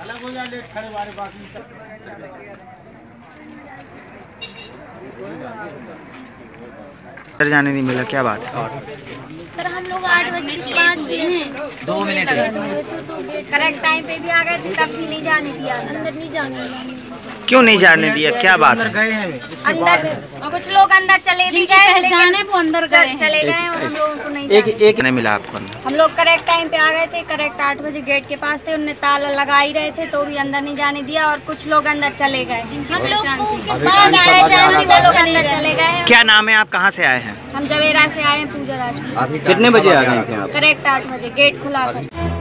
अलग हो जाए लेट खड़े बारे बाकी सर जाने नहीं मिला क्या बात सर हम लोग आठ बजे पाँच हैं दो मिनट करेक्ट टाइम पे भी आ गए थे तब भी नहीं जाने दिया अंदर नहीं जाने दिया क्यों नहीं जाने दिया? क्या बात है? अंदर कुछ लोग अंदर चले भी गए पहचान वो अंदर गए चले गए और हम लोगों को नहीं एक एक नहीं मिला आपको हम लोग करेक्ट टाइम पे आ गए थे करेक्ट आठ बजे गेट के पास थे उनने ताला लगा ही रहे थे तो भी अंदर नहीं जाने दिया और कुछ लोग अंदर चले गए। हम लोग को उनके बाद आए जानती वो लोग अंदर चले गए। क्या नाम है आप? कहाँ से आए हैं? हम जवेरा से आए हैं पूजा राजपूत कितने बजे आ गए करेक्ट आठ बजे गेट खुला कर